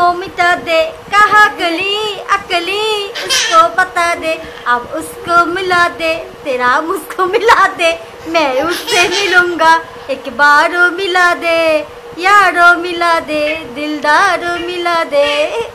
मिटा दे, कहा गली, अकली, उसको बता दे, अब उसको मिला दे, तेरा मुझको मिला दे, मैं उससे मिलूँगा, एक बार मिला दे, यारो मिला दे, दिलदारो मिला दे।